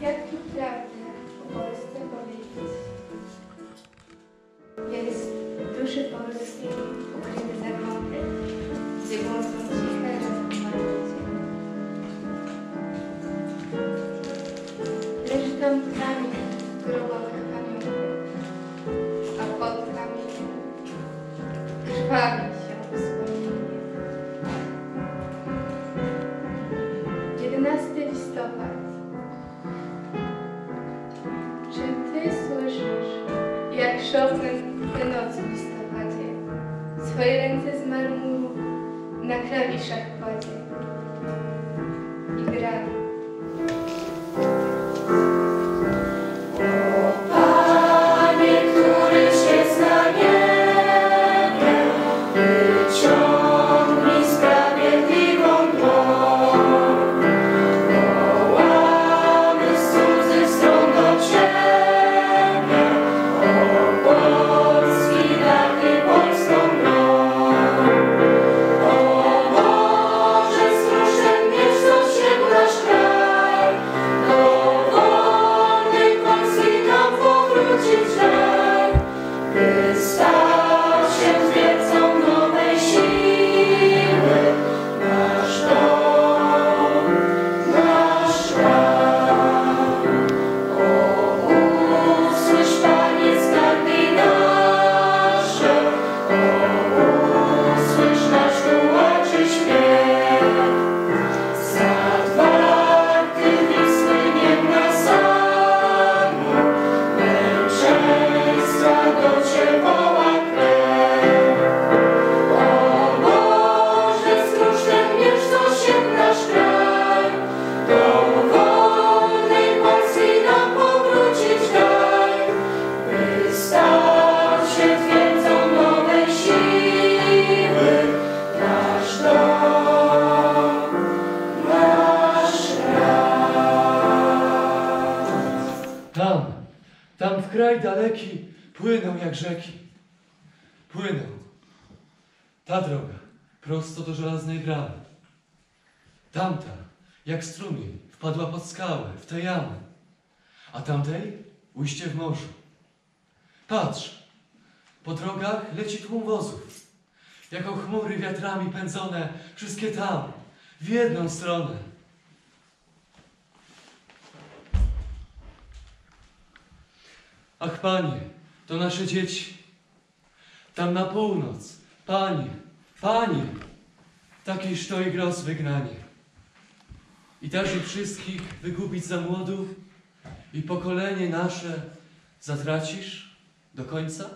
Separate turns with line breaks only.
Jak tu prawdę o Polsce powiedzieć? Jest duszy polskiej ukryty zakątek, gdzie głoszą ciche rozmawiacie. Leży tam kamień grobowych kamionek, a pod kamieniem krwawi się wspomnienie. 11 listopad. Chopin tę noc w listopadzie swoje ręce z marmuru na klawiszach kładzie i gra?
Tam w kraj daleki płyną jak rzeki. Płyną. Ta droga prosto do żelaznej bramy. Tamta, jak strumień, wpadła pod skałę, w tę jamę. A tamtej ujście w morzu. Patrz, po drogach leci tłum wozów. Jako chmury wiatrami pędzone, wszystkie tam, w jedną stronę. Ach, panie, to nasze dzieci. Tam na północ, panie, panie, takież to i gros wygnanie. I też ich wszystkich wygubić za młodu i pokolenie nasze zatracisz do końca?